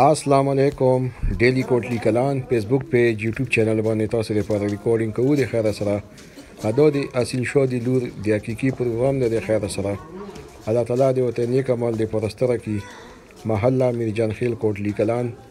السلام علیکم ډیلی کوټلی کلان فیسبوک پیج یوټیوب چینل باندې تاسو لپاره ریکارډینګ کوو د خیر سره ادا دی اصل شو دی لور د حقيقي پروګرام د خیر سره الله تعالی دې وته نیک عمل دې پرستره کی محله میرجان خیل کوټلی کلان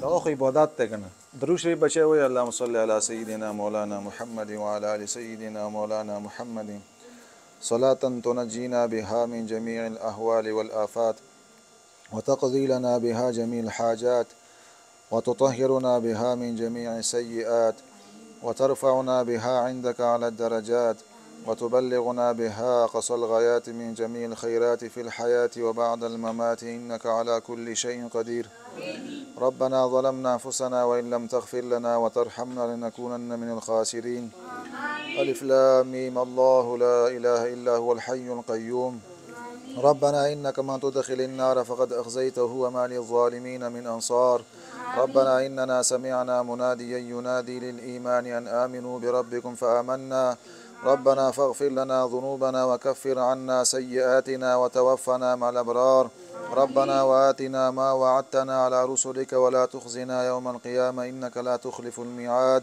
دا خو عبادت ته کنه درو شریف بچي وي اللهم صل علی سیدنا مولانا محمد وعلى ال سیدنا مولانا محمد صلاه تنجینا بها من جميع الاحوال والافات وتقضي لنا بها جميع الحاجات وتطهرنا بها من جميع السيئات وترفعنا بها عندك على الدرجات وتبلغنا بها قصى الغايات من جميع الخيرات في الحياة وبعد الممات إنك على كل شيء قدير ربنا ظلمنا أنفسنا وإن لم تغفر لنا وترحمنا لنكونن من الخاسرين ألف لاميم الله لا إله إلا هو الحي القيوم ربنا إنك من تدخل النار فقد أخزيته وما للظالمين من أنصار ربنا إننا سمعنا مناديا ينادي للإيمان أن آمنوا بربكم فآمنا ربنا فاغفر لنا ذنوبنا وكفر عنا سيئاتنا وتوفنا مع الأبرار ربنا وآتنا ما وعدتنا على رسلك ولا تخزنا يوم القيامة إنك لا تخلف الميعاد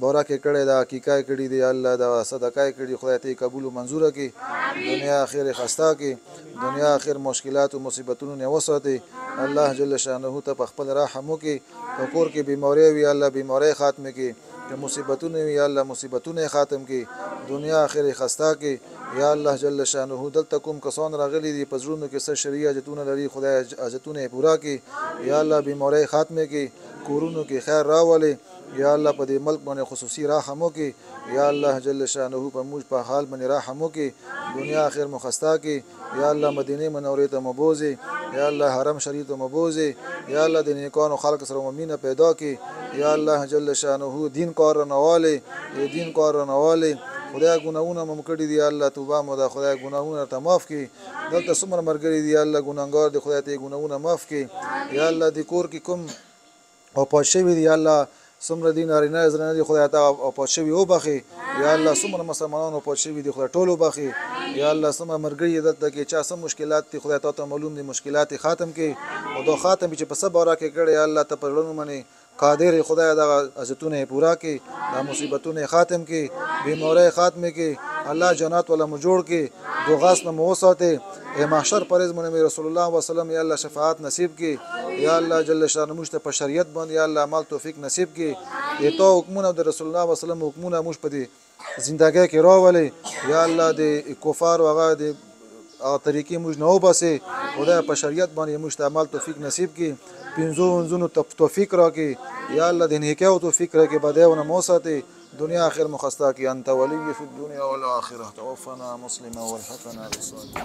بورک یې کړی ده عقیقه یې کړی دی الله ده صدقه یې کړی خدای ته یې قبول او منظوره کړي دنیا اخر یې خسته کړي دنیا اخر مشکلات او مصیبتونو نه وساتي الله جل شانه ته په خپل رحم وکړي که کور کې بیماری وي الله بیماری خاتمه کړي که مصیبتونه وي الله مصیبتونه یې خاتم کړي دنیا اخر یې خسته کړي یا الله جل شانه دلته کوم کسان راغلي دي په زړونو کې څه شرعي حاجتونه لري خدای حاجتونه یې پوره کړي یا الله بیماری خاتمه کړي کورونو کې خیر راولي یا الله په دی ملک باندی خصوصی راحم وکی یا الله جل شانه په موژ په حال باندی راحم وکی دنیا اخر مو خسته کی یا الله مدینه منوره ته مو بوزی یا الله حرم شریف ته مو بوزی یا الله د نیکانو خلق سره مو مینه پیدا کی یا الله جل شانه دین کار رنوالی ای دین کار رنوالی خدای ګناونه مم کړی دی الله توبه مو ده خدای ګناونه ته معاف کی دلته څومره مرګری دی الله ګناګار دی خدای ته ګناونه معاف کی یا الله دی کور کی کوم وفات شوي دي یاالله څومره دي نارینه یا زنانه دي خدای ته وفات شوي وبخي یا الله څومره مسلمانان وفات شوي دي خدای ټول وبخي یا الله څومره مرګري عزت ده کې چا سم مشکلات دي خدای ته معلوم دي مشکلات خاتم کې او دا خاتم چې په صبر راکې کړي یا الله ته پرړنو مني قادر خدای دا عزتونه پورا کې دا مصیبتونه خاتم کې بیماری خاتمه کې الله جنات ولا مجوړ کې دوغاس نه موساته اې محشر پرېز مو نبي رسول الله وسلم یا الله شفاعت نصیب کړي یا الله جل شانه موږ ته په شریعت باندې یا الله عمل توفیق نصیب کړي اې تو حکمونه د رسول الله وسلم حکمونه موږ په دې زندګۍ کې راولي یا الله د کفار او هغه د هغه طریقې موږ نه وباسي خدای په شریعت باندې موږ ته عمل توفیق نصیب کړي پنځو انځونو توفیق راکړي یا الله د نیکه او توفیق راکړي بدایونه مو ساتي دنيا آخر مخستاكي أنت ولي في الدنيا والآخرة توفنا مسلما والحقنا بالصالحين